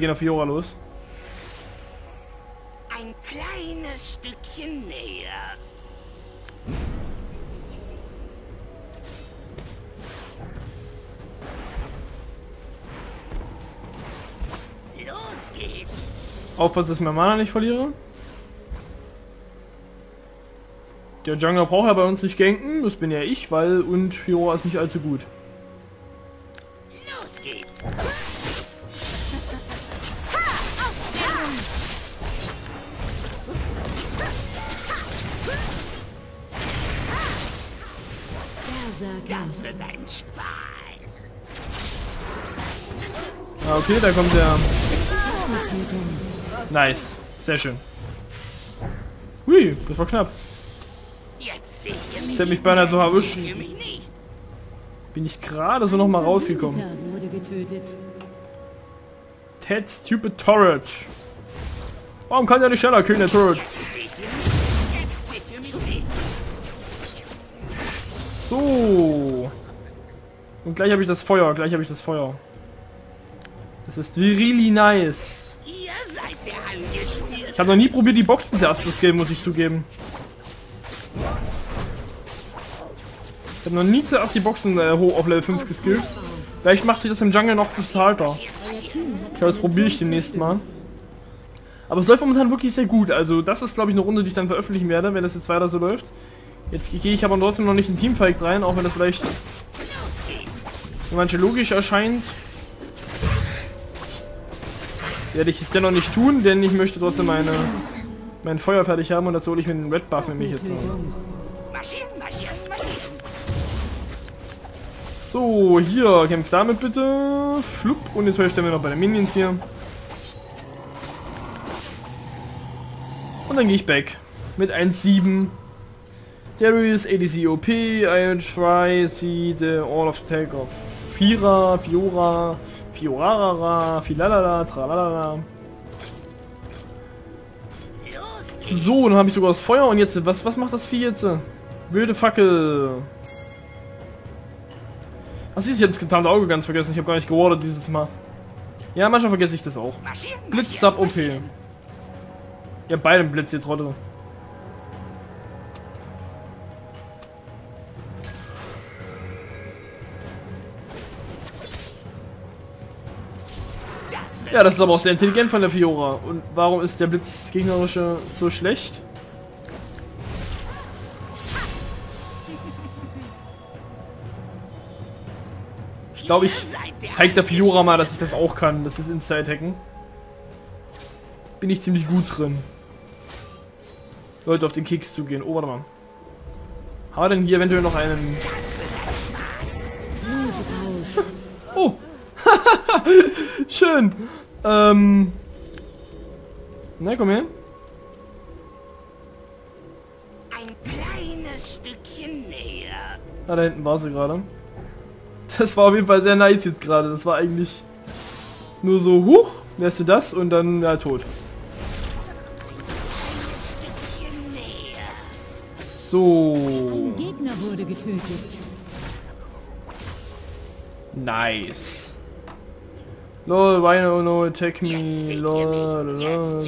gehen auf Fiora los. Ein kleines Stückchen näher. Los geht's. Aufpassen, dass ich mein Mana nicht verliere. Der Jungler braucht ja bei uns nicht ganken, das bin ja ich, weil und Fiora ist nicht allzu gut. Los geht's. Das wird ein Spaß. Ah, okay, da kommt der... Nice. Sehr schön. Hui, das war knapp. Das hätte mich beinahe so erwischt. Nicht. Bin ich gerade so nochmal rausgekommen. Verbündeter wurde getötet. Ted Stupid Turret. Warum kann der nicht schneller killen, der Turret? So. Und gleich habe ich das Feuer, gleich habe ich das Feuer. Das ist really nice. Ich habe noch nie probiert, die Boxen zuerst zu skillen, muss ich zugeben. Ich habe noch nie zuerst die Boxen äh, hoch auf Level 5 geskillt. Vielleicht macht sich das im Jungle noch bezahlter. Ich glaube, das probiere ich demnächst mal. Aber es läuft momentan wirklich sehr gut. Also das ist, glaube ich, eine Runde, die ich dann veröffentlichen werde, wenn das jetzt weiter so läuft. Jetzt gehe ich aber trotzdem noch nicht in Teamfight rein, auch wenn das vielleicht für manche logisch erscheint. Werde ich es dennoch nicht tun, denn ich möchte trotzdem meine, mein Feuer fertig haben und dazu hole ich mir den Red Buff nämlich jetzt noch. So, hier, kämpft damit bitte. Flup. Und jetzt er mir noch bei den Minions hier. Und dann gehe ich back. Mit 1,7. Darius, ADC OP, I try see the all of attack of Fira, Fiora, Fiorarara, Filalala, Tralalala. So, dann habe ich sogar das Feuer und jetzt, was, was macht das Vieh jetzt? Wilde Fackel. Ach siehst du, ich habe das getarnte Auge ganz vergessen. Ich habe gar nicht gewartet dieses Mal. Ja, manchmal vergesse ich das auch. Blitz Sub OP. marschieren. Ja, beide Blitz, ihr Trottel. Ja, das ist aber auch sehr intelligent von der Fiora. Und warum ist der Blitz gegnerische so schlecht? Ich glaube, ich zeig der Fiora mal, dass ich das auch kann. Das ist Inside-Hacken. Bin ich ziemlich gut drin. Leute auf den Keks zu gehen. Oh, warte mal. Haben wir denn hier eventuell noch einen... Schön! Ähm... Na, komm her. Ein kleines Stückchen näher. Ah, da hinten war sie gerade. Das war auf jeden Fall sehr nice jetzt gerade. Das war eigentlich nur so, huch, wärst du das? Und dann, ja, tot. Stückchen näher. So. Ein Gegner wurde getötet. Nice. Lol, why no, no, attack me, lol, lol.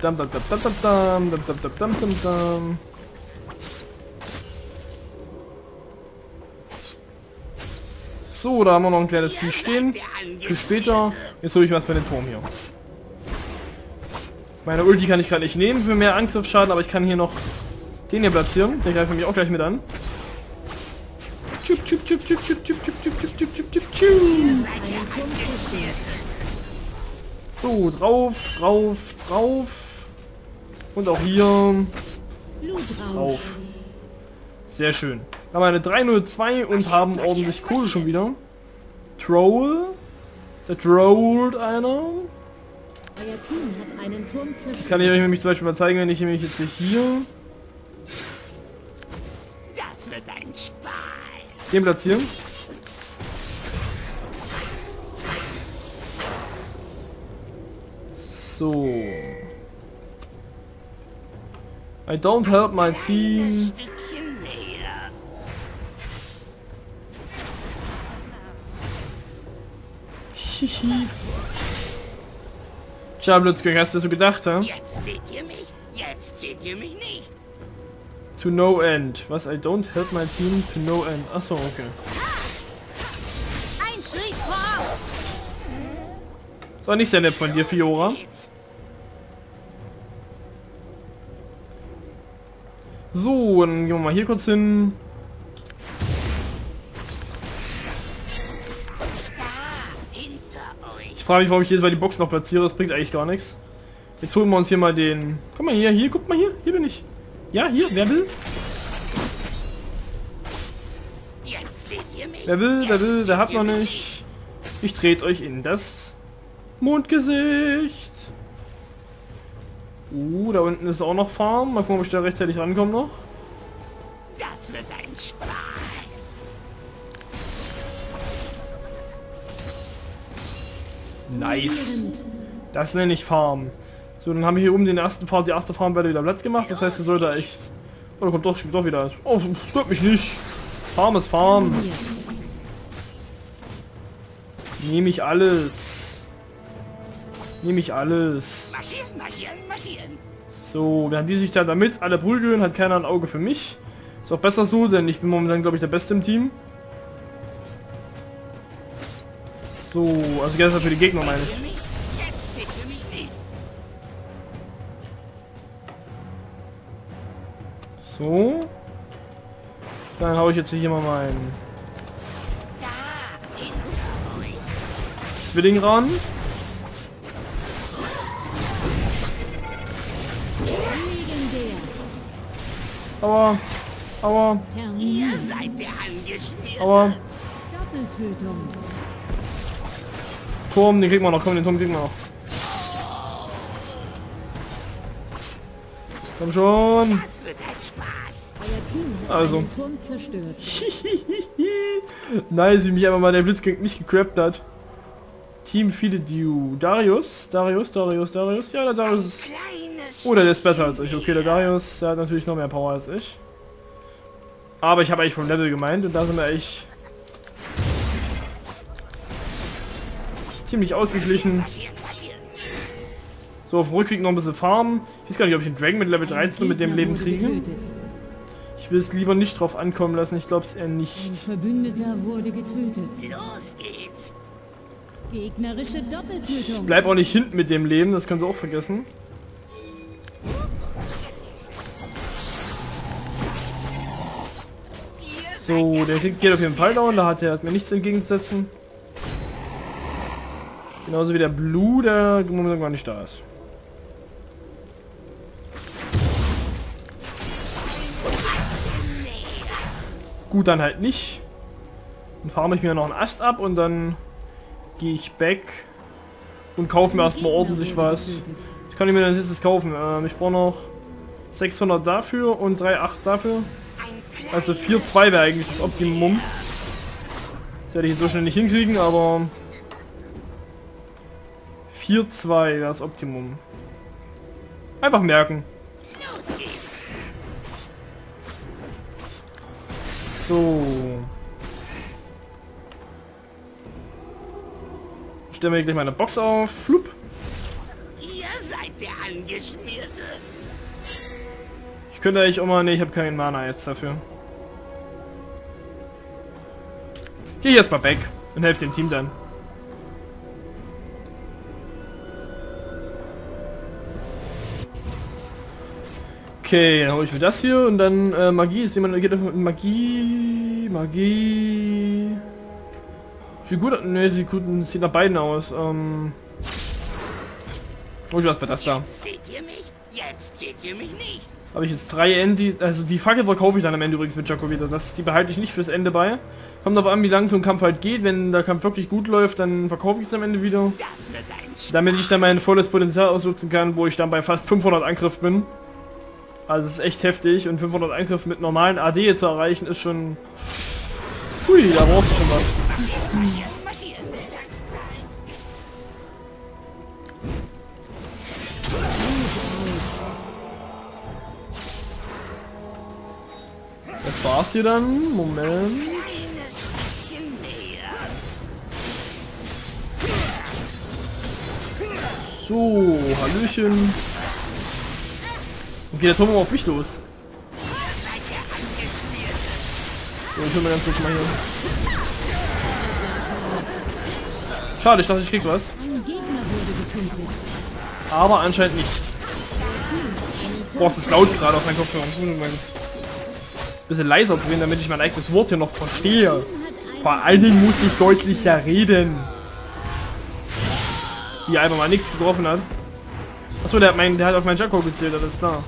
Dam, dam, dam, dam, dam, dam, dam, dam, dam, dam, dam. So, da haben wir noch ein kleines Vieh stehen. Für später. Jetzt hole ich was bei den Turm hier. Meine Ulti kann ich gerade nicht nehmen für mehr Angriffsschaden, aber ich kann hier noch den hier platzieren. Der greift mich auch gleich mit an. Tschüp, tschüp, tschüp, tschüp, tschüp, tschüp, tschüp, tschüp, tschüp, tschüp, tschüp, tschüp, So, drauf, drauf, drauf. Und auch hier drauf. Sehr schön. Wir haben eine 302 und haben ordentlich Kohle schon wieder. Troll. Da trollt einer. Euer Team hat einen Turm Das kann ich euch nämlich zum Beispiel mal zeigen, wenn ich nämlich jetzt hier Das wird ein Spaß. den platzieren. So. I don't help my team. Hihi. Tja, Blitzgang, hast du so gedacht, ha? Jetzt seht ihr mich, jetzt seht ihr mich nicht. To no end. Was? I don't help my team to no end. Achso, okay. Ein Schritt voraus. Das war nicht sehr nett von dir, Fiora. So, dann gehen wir mal hier kurz hin. Ich frage mich, warum ich jedes Mal die Box noch platziere. Das bringt eigentlich gar nichts. Jetzt holen wir uns hier mal den... Guck mal hier, hier, guck mal hier. Hier bin ich. Ja, hier, wer will? Wer will, wer will, wer hat noch nicht. Ich dreht euch in das Mondgesicht. Uh, da unten ist auch noch Farm. Mal gucken, ob ich da rechtzeitig rankomme noch. Das wird ein Spaß. Nice. Das nenne ich Farm. So, dann haben wir hier oben den ersten Farm, die erste Farmwelle wieder Platz gemacht. Das heißt, wir sollte echt... Oh, da kommt doch, doch wieder. Oh, stört mich nicht. Farm ist Farm. Hier. Nehme ich alles. Nehme ich alles. Marschieren, marschieren, marschieren. So, während die sich da damit alle prügeln, hat keiner ein Auge für mich. Ist auch besser so, denn ich bin momentan, glaube ich, der Beste im Team. So, also gestern für die Gegner meine ich. So. Dann hau ich jetzt hier mal meinen. Zwilling ran. Aua. Aua. Ihr seid der Angeschmierte. Aua. Doppeltötung. Turm, den kriegen wir noch. Komm, den Turm kriegen wir noch. Komm schon. Das wird ein Spaß. Euer Team hat Also. einen Turm zerstört. nice, wie mich einfach mal der Blitzkrieg nicht gecrappt hat. Team viele Dew. Darius, Darius, Darius, Darius. Ja, der Darius ist... Kleines Oh, der ist besser als ich. Okay, der Darius, der hat natürlich noch mehr Power als ich. Aber ich habe eigentlich vom Level gemeint und da sind wir echt... Ziemlich ausgeglichen. So, auf dem Rückweg noch ein bisschen farmen. Ich weiß gar nicht, ob ich den Dragon mit Level 13 mit dem Leben kriege. Ich will es lieber nicht drauf ankommen lassen. Ich glaube es eher nicht. Ein Verbündeter wurde getötet. Los geht's. Gegnerische Doppeltötung. Bleib auch nicht hinten mit dem Leben, das können sie auch vergessen. So, der geht auf jeden Fall down, da hat er hat mir nichts entgegenzusetzen. Genauso wie der Blue, der momentan gar nicht da ist. Gut, dann halt nicht. Dann farme ich mir noch einen Ast ab und dann gehe ich back und kaufe mir erstmal ordentlich was. Ich kann mir dann jetzt kaufen. Ähm, ich brauche noch 600 dafür und 3,8 dafür. Also 4,2 wäre eigentlich das Optimum. Das werde ich jetzt so schnell nicht hinkriegen, aber 4,2 wäre das Optimum. Einfach merken. So. Stellen wir gleich meine Box auf. Flup. Ihr seid der Angeschmierte. Ich könnte eigentlich auch mal... Ne, ich habe keinen Mana jetzt dafür. Geh ich erstmal weg und helfe dem Team dann. Okay, dann hole ich mir das hier und dann äh, Magie. Ist jemand geht auf Magie? Magie. Sieht gut, ne, sieht gut, sieht nach beiden aus. Ähm, hol ich was bei das da. Jetzt seht ihr mich, jetzt seht ihr mich nicht. Habe ich jetzt drei Ende, also die Fackel verkaufe ich dann am Ende übrigens mit Jaco wieder. Das, die behalte ich nicht fürs Ende bei. Kommt aber an, wie lang so ein Kampf halt geht. Wenn der Kampf wirklich gut läuft, dann verkaufe ich es am Ende wieder. Damit ich dann mein volles Potenzial ausnutzen kann, wo ich dann bei fast 500 Angriff bin. Also es ist echt heftig und 500 Angriff mit normalen AD zu erreichen ist schon... Hui, da brauchst du schon was. Das war's hier dann. Moment. So, Hallöchen. Okay, der Turm auf mich los. So, ich hol mal ganz kurz mal hier. Schade, ich dachte, ich krieg was. Aber anscheinend nicht. Boah, es ist laut gerade auf meinem Kopfhörer. Bisschen leiser drehen, damit ich mein eigenes Wort hier noch verstehe. Vor allen Dingen muss ich deutlicher reden. Wie einfach mal nichts getroffen hat. Achso, der, hat mein, der hat auf meinen Jacko gezählt, das ist klar.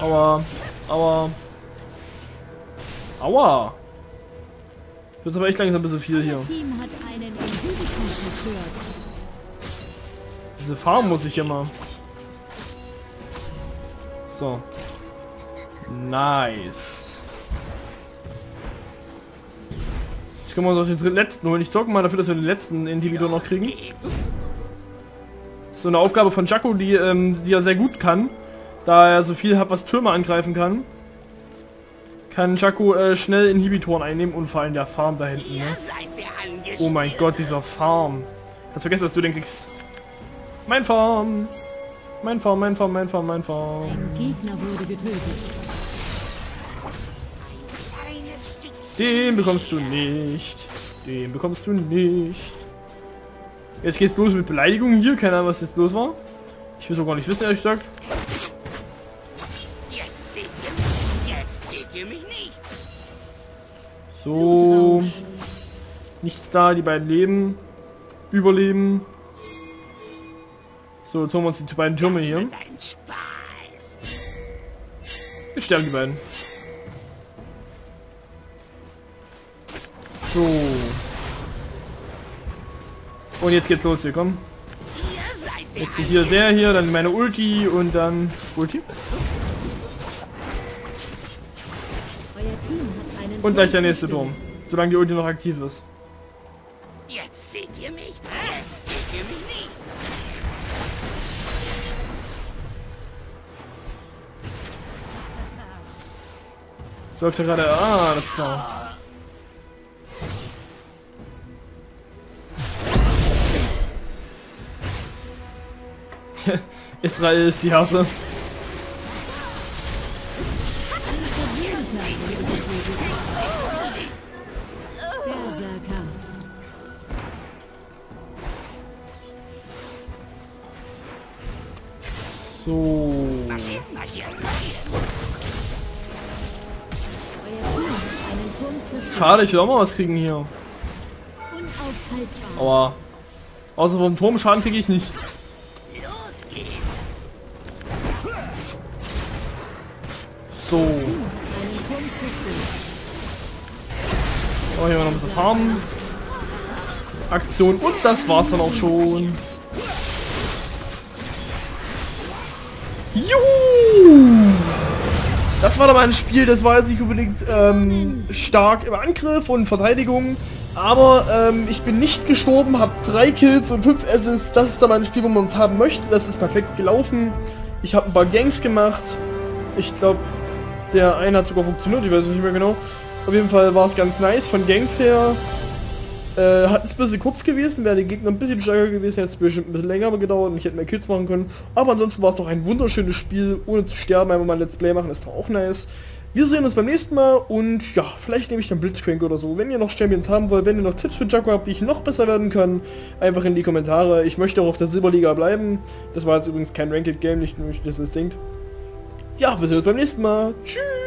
Aua. Aua. Aua. Wird aber echt langsam ein bisschen viel hier. Diese Farm muss ich immer. So. Nice. Können wir uns auf den letzten holen. Ich sorge mal dafür, dass wir den letzten Individuum noch kriegen. So eine Aufgabe von Jaco, die, ähm, die er sehr gut kann. Da er so viel hat, was Türme angreifen kann. Kann Jaco äh, schnell Inhibitoren einnehmen und vor allem der Farm da hinten. Ne? Oh mein Gott, dieser Farm. Kannst vergessen, dass du den kriegst. Mein Farm. Mein Farm, mein Farm, mein Farm, mein Farm. Den bekommst du nicht. Den bekommst du nicht. Jetzt geht's los mit Beleidigungen hier. Keine Ahnung, was jetzt los war. Ich will auch gar nicht wissen, ehrlich gesagt. So. Nichts da, die beiden leben. Überleben. So, jetzt holen wir uns die beiden Türme hier. Jetzt sterben die beiden. So. Und jetzt geht's los hier, komm. Jetzt hier der hier, dann meine Ulti und dann... Ulti? Und gleich der nächste. Turm. Solange die Ulti noch aktiv ist. Jetzt seht ihr mich. Jetzt seht ihr mich nicht. Läuft ja gerade... Ah, das ist klar. Israel ist die Härte. So. Schade, ich will auch mal was kriegen hier. Aber... Außer vom Turmschaden kriege ich nichts. So. Oh, hier noch ein bisschen Farmen. Aktion. Und das war's dann auch schon. Juhu! Das war mal ein Spiel, das war jetzt nicht unbedingt ähm, stark im Angriff und Verteidigung. Aber ähm, ich bin nicht gestorben, habe drei Kills und fünf Assists. Das ist mal ein Spiel, wo man uns haben möchte. Das ist perfekt gelaufen. Ich habe ein paar Gangs gemacht. Ich glaube, der eine hat sogar funktioniert, ich weiß es nicht mehr genau. Auf jeden Fall war es ganz nice von Gangs her. Äh, hat es ein bisschen kurz gewesen, wäre der Gegner ein bisschen stärker gewesen, hätte es bestimmt ein bisschen länger gedauert und ich hätte mehr Kills machen können. Aber ansonsten war es doch ein wunderschönes Spiel, ohne zu sterben, einfach mal ein Let's Play machen, ist doch auch nice. Wir sehen uns beim nächsten Mal und ja, vielleicht nehme ich dann Blitzcrank oder so. Wenn ihr noch Champions haben wollt, wenn ihr noch Tipps für Jaco habt, wie ich noch besser werden kann, einfach in die Kommentare. Ich möchte auch auf der Silberliga bleiben. Das war jetzt übrigens kein Ranked Game, nicht nur, es denkt. Ja, wir sehen uns beim nächsten Mal. Tschüss!